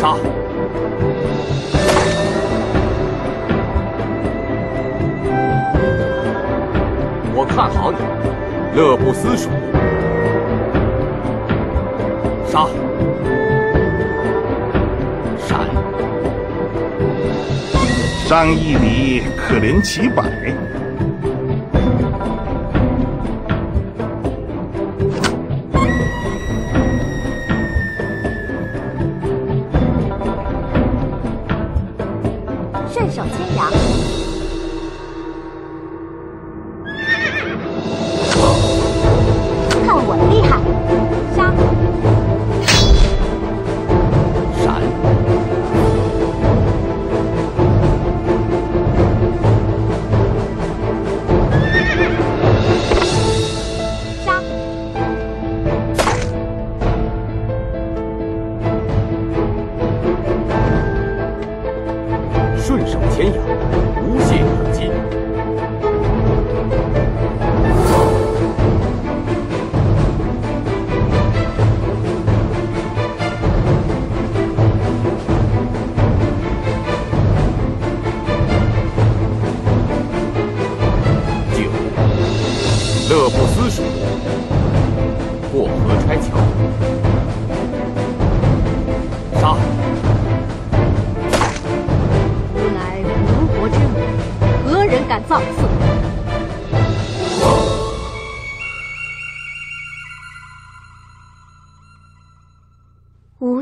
杀！我看好你，乐不思蜀。杀！闪！上一里，可怜其百。天涯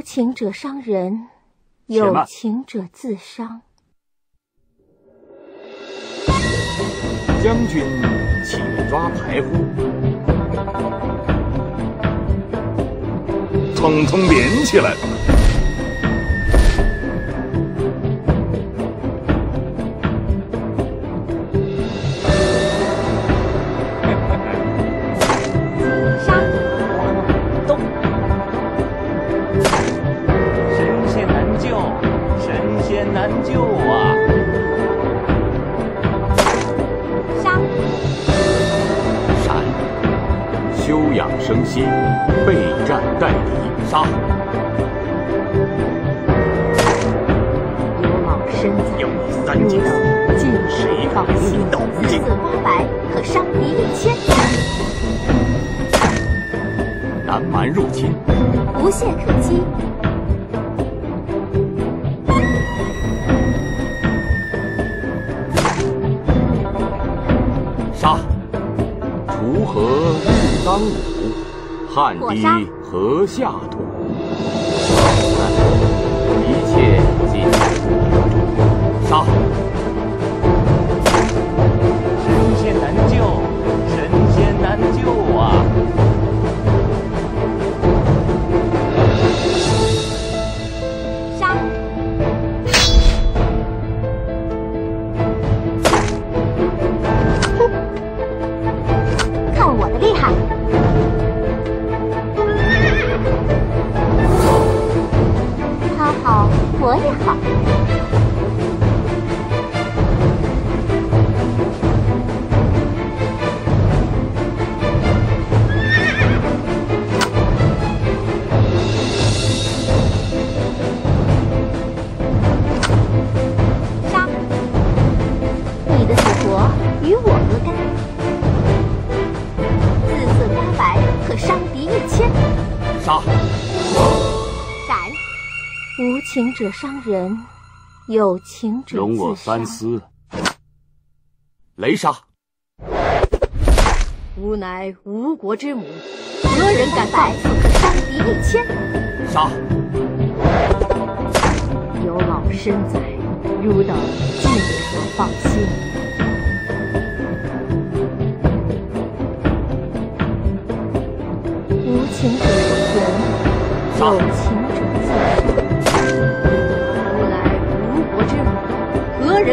情者伤人，有情者自伤。将军请抓牌夫，通通连起来。生要你三进四，尽谁放心？四四八百，可伤敌一千。南蛮入侵，无懈可击。杀！锄禾日当午。汗滴禾下土，一切尽情者伤人，有情者容我三思。雷杀！吾乃吴国之母，何人敢再次伤敌一千？杀！有老身在，汝等尽可放心。无情者伤人，有情。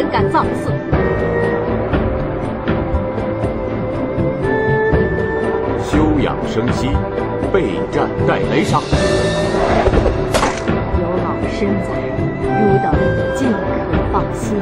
人敢放肆！休养生息，备战待雷杀。有老身在，汝等尽可放心。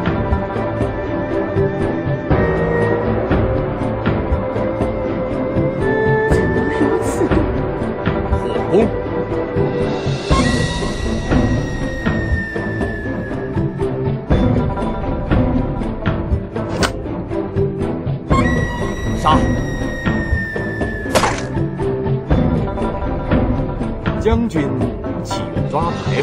抓排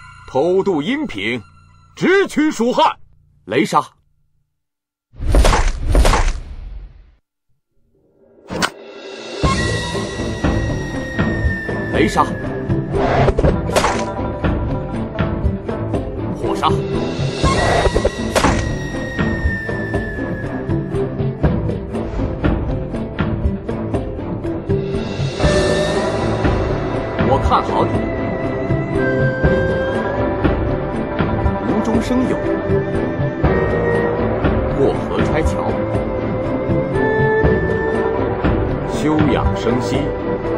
偷渡阴平直取蜀汉。雷杀。雷杀。火杀。惜，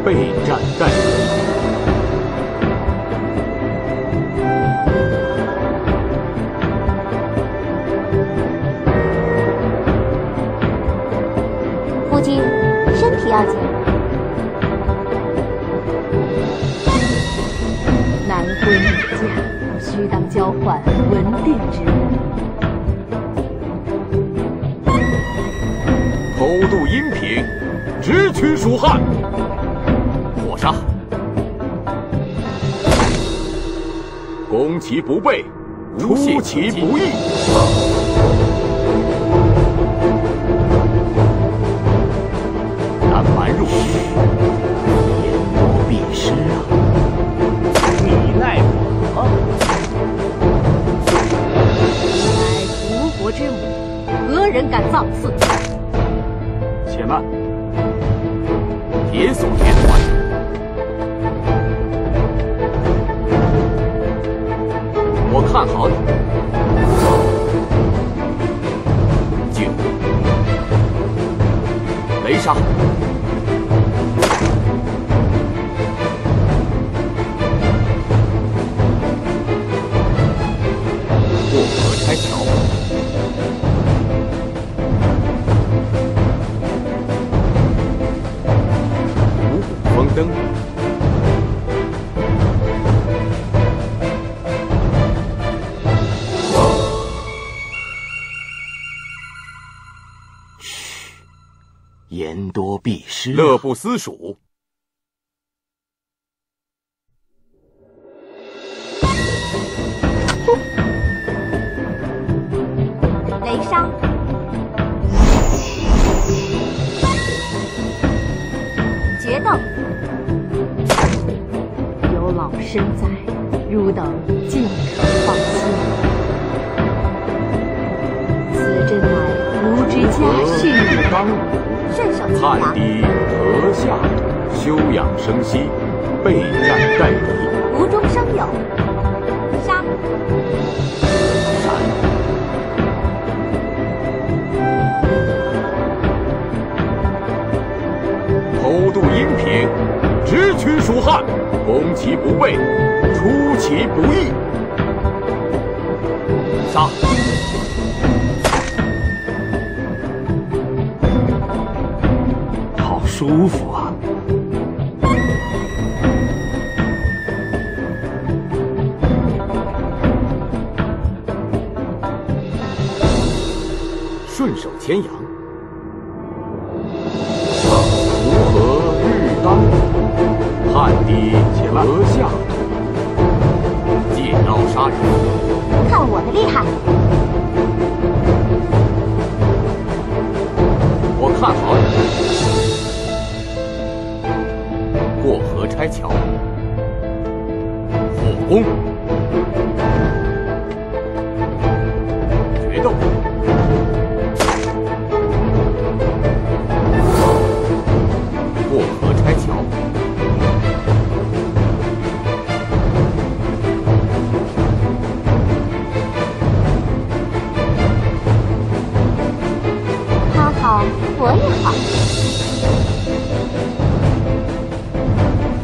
备战待。其不备，出其不意。南蛮入侵，言多必失啊！你奈我何？之母，何人敢造次？且慢，铁索连看好你。进，雷杀。言多必失。乐不思蜀。训。汉低河下，休养生息，备战待敌。无中生有，杀！杀！偷渡阴平，直取蜀汉。攻其不备，出其不意。杀！舒服啊！顺手牵羊，好，我也好。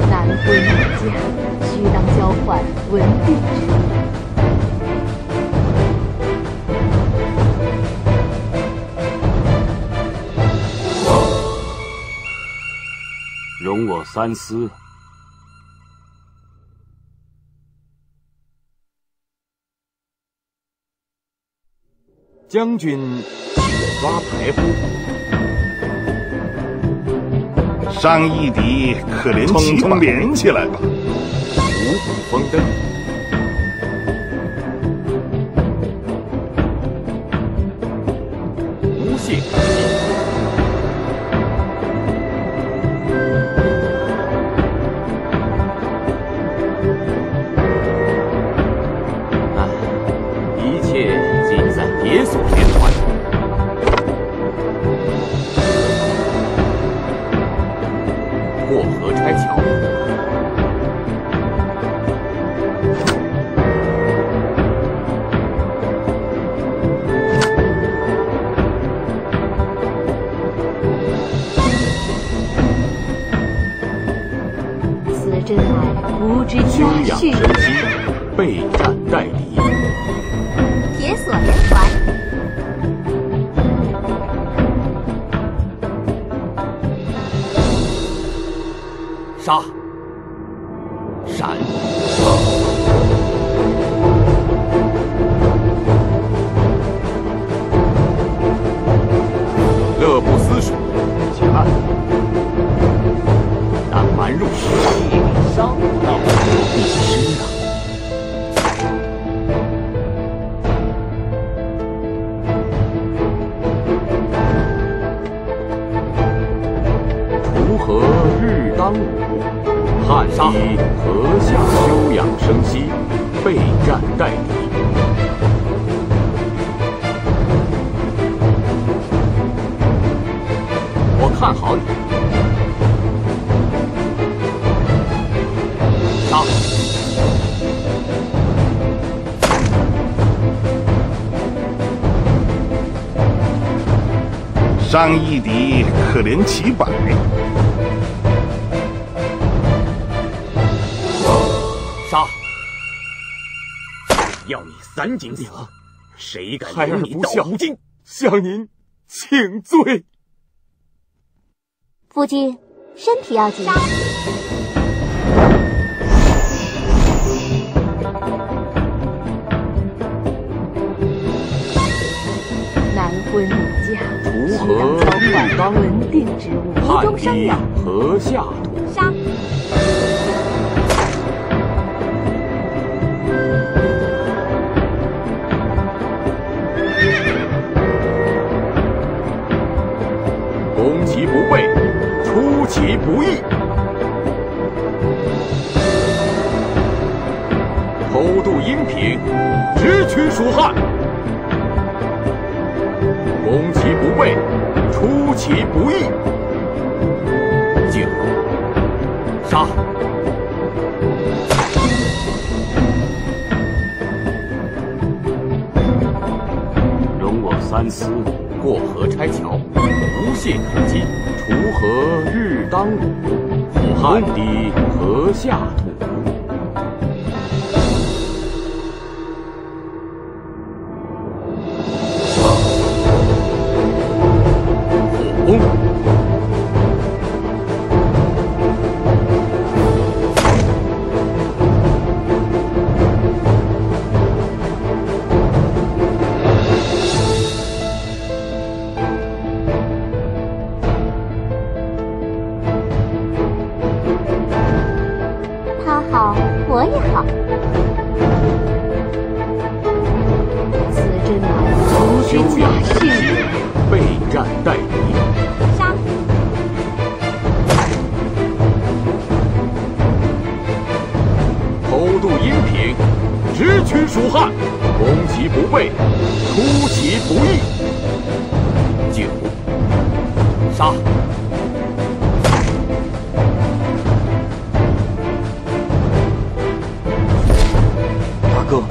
男婚女嫁，须当交换文定之。容我三思。将军且抓排夫，上一敌可怜其统统连起来吧。五谷丰登，杀！日当午，汗滴禾下。休养生息，备战待敌。我看好你。杀！伤一敌可怜其百，杀！要你三斤死，谁敢孩儿领你不孝到五斤？向您请罪。夫君身体要紧。男婚下土。直取蜀汉。攻其不备，出其不意。进杀！容我三思。过河拆桥，无懈可击。锄禾日当午，汗滴禾下蜀汉，攻其不备，出其不意。九，杀！大哥，